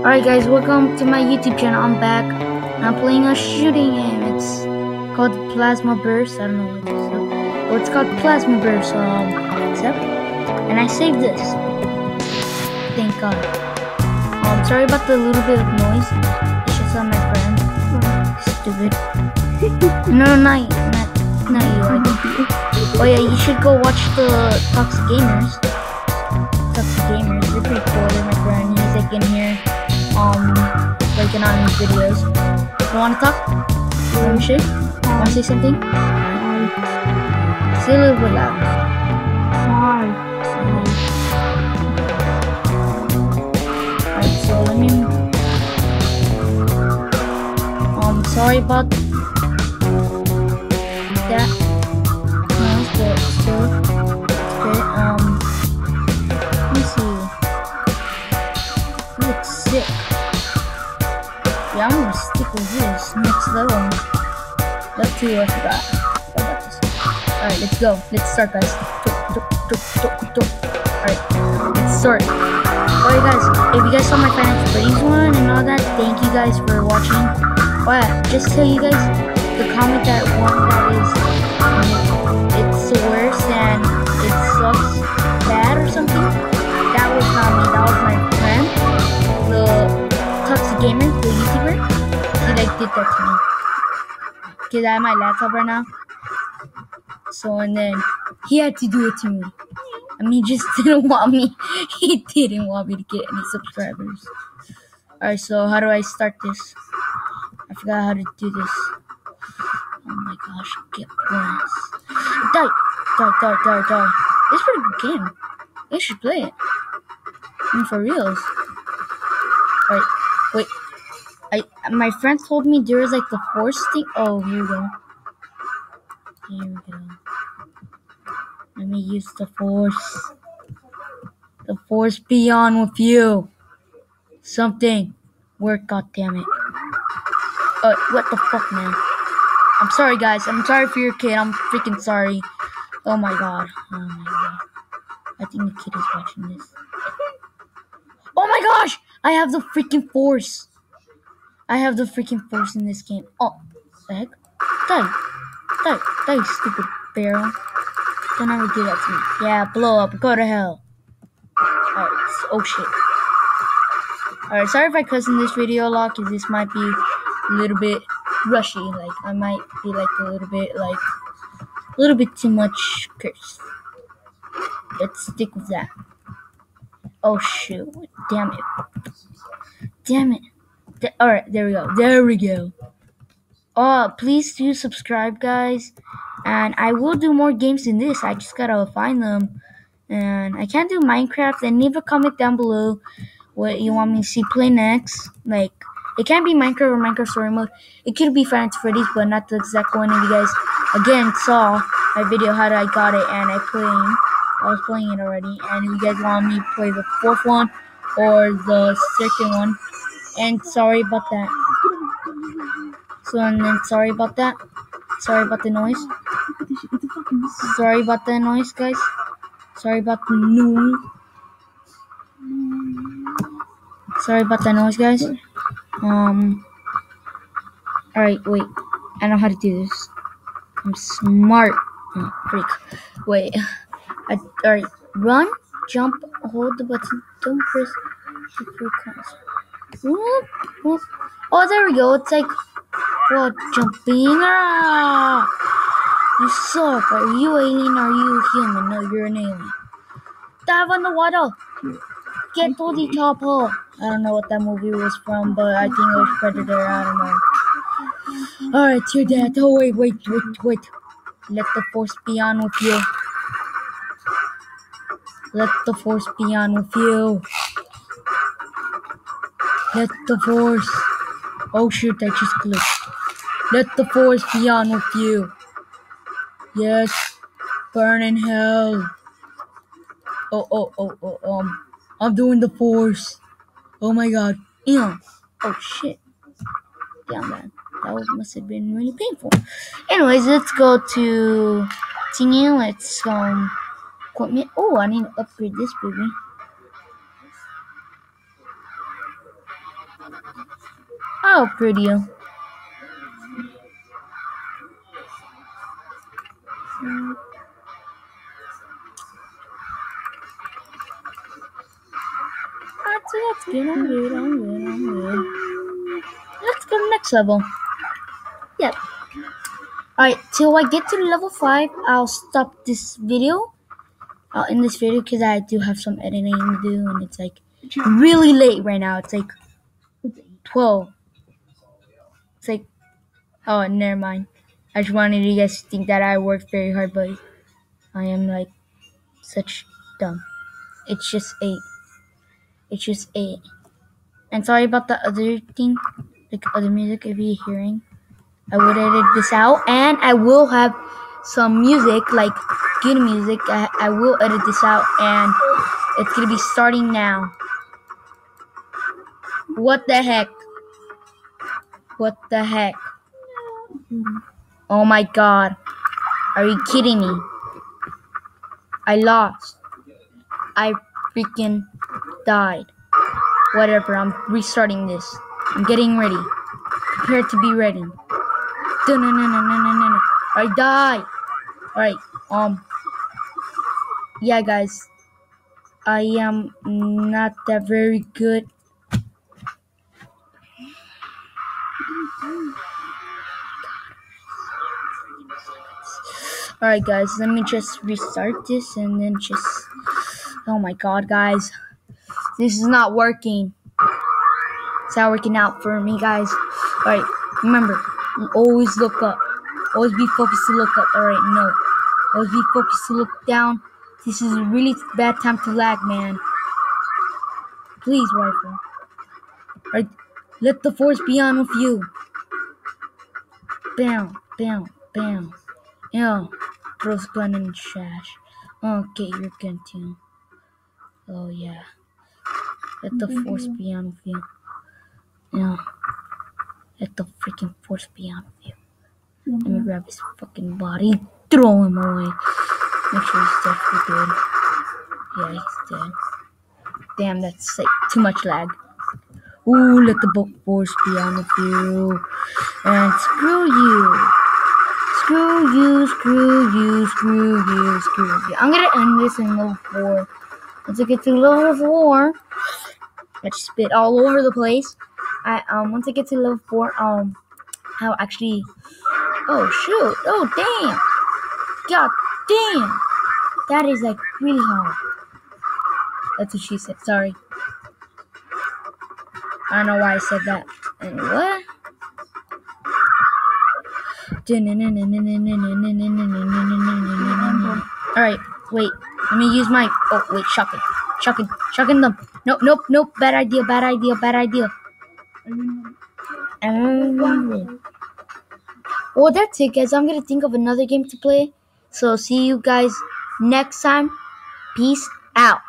Alright guys, welcome to my YouTube channel. I'm back. I'm playing a shooting game. It's called Plasma Burst. I don't know what it's called. Well, it's called Plasma Burst. Um, except, and I saved this. Thank God. Um, sorry about the little bit of noise. It's just on my friend. Stupid. no, no, not, not, not you. I think. Oh yeah, you should go watch the Toxic Gamers. Toxic Gamers. They're pretty cool. They're my friend. He's like in here, working on videos. You want to talk? You to shake? Want to say something? Say a little bit loud. Alright, so let me. Um, sorry about that. Yeah, I'm gonna stick with this next level. I forgot. What about this? Alright, let's go. Let's start, guys. Alright, let's start. Alright, guys. If you guys saw my Final Freddy's one and all that, thank you guys for watching. Oh yeah, just tell you guys the comment that one that is um, it's the worst and it sucks bad or something. That was not me. That was my did that to me. Cause I have my laptop right now. So and then he had to do it to me. I mean, just didn't want me. He didn't want me to get any subscribers. Alright, so how do I start this? I forgot how to do this. Oh my gosh, get blessed. Die! Die, die, die, die. It's a pretty good game. You should play it. I mean, for reals. Alright, wait. I my friend told me there was like the force thing. Oh, here we go. Here we go. Let me use the force. The force be on with you. Something. Work, goddammit. Uh, what the fuck, man? I'm sorry, guys. I'm sorry for your kid. I'm freaking sorry. Oh my god. Oh my god. I think the kid is watching this. Oh my gosh! I have the freaking force. I have the freaking force in this game. Oh, the heck? Die. Die. Die, stupid barrel. Don't ever do that to me. Yeah, blow up. Go to hell. Alright. Oh shit. Alright, sorry if I cuss in this video a lot, because this might be a little bit rushy. Like, I might be like a little bit, like, a little bit too much curse. Let's stick with that. Oh shoot. Damn it. Damn it. Th- Alright, there we go. There we go. Oh, please do subscribe, guys. And I will do more games than this. I just gotta find them. And I can't do Minecraft. And leave a comment down below what you want me to see play next. Like, it can't be Minecraft or Minecraft Story Mode. It could be Final Freddy's, but not the exact one. If you guys, again, saw my video how I got it and I playing. I was playing it already. And you guys want me to play the fourth one or the second one. And sorry about that. So, and then sorry about that. Sorry about the noise. Sorry about the noise, guys. Sorry about the noise. Sorry about the noise, guys. Um. Alright, wait. I know how to do this. I'm smart. Oh, freak. Wait. I, alright. Run, jump, hold the button. Don't press. Whoop, whoop. Oh, there we go. It's like, what, jumping? Ah! You suck. Are you alien are you human? No, you're an alien. Dive on the water. Get to the top hole. I don't know what that movie was from, but I think it was Predator. I don't know. Alright, your dad. Oh, wait, wait, wait, wait. Let the force be on with you. Let the force be on with you. Let the force. Oh shoot, I just glitched. Let the force be on with you. Yes. Burn in hell. Oh, oh, oh, oh, um. I'm doing the force. Oh my god. Ew. Oh shit. Damn man. That must have been really painful. Anyways, let's go to thingy. Let's um equipment. Oh, I need to upgrade this baby. How pretty. That's it. That's good. I'm good. I'm good. I'm good. Let's go to the next level. Yep. Alright, till I get to level 5, I'll stop this video. I'll end this video because I do have some editing to do and it's like really late right now. It's like 12. It's like, oh, never mind. I just wanted you guys to think that I worked very hard, but I am like such dumb. It's just 8. It's just 8. And sorry about the other thing, like other music if you're hearing. I would edit this out and I will have some music, like good music. I, I will edit this out and it's gonna be starting now. What the heck? What the heck? Oh my god. Are you kidding me? I lost. I freaking died. Whatever, I'm restarting this. I'm getting ready. Prepare to be ready. No, no, no, no, no, no, no. I die. Alright, um. Yeah, guys. I am not that very good. Alright, guys, let me just restart this and then just. Oh my god, guys. This is not working. It's not working out for me, guys. Alright, remember, always look up. Always be focused to look up. Alright, no. Always be focused to look down. This is a really bad time to lag, man. Please, rifle. Alright, let the force be on with you. Bam, bam, bam. Yeah, throws gun and trash. Okay, you're too. Oh yeah. Let the mm-hmm. force be on with you. Yeah. Let the freaking force be on with you. Let me mm-hmm. grab his fucking body, throw him away. Make sure he's dead for good. Yeah, he's dead. Damn, that's like too much lag. Ooh, let the book force be on with you. And screw you. Screw you, screw you, screw you, screw you. I'm gonna end this in level 4. Once I get to level 4, I just spit all over the place. I um once I get to level 4, um I'll actually Oh shoot! Oh damn! God damn! That is like really hard. That's what she said. Sorry. I don't know why I said that. And what? Alright, wait. Let me use my. Oh, wait, shotgun. Shotgun. Shotgun them. Nope, nope, nope. Bad idea, bad idea, bad idea. Um, well, that's it, guys. I'm going to think of another game to play. So, see you guys next time. Peace out.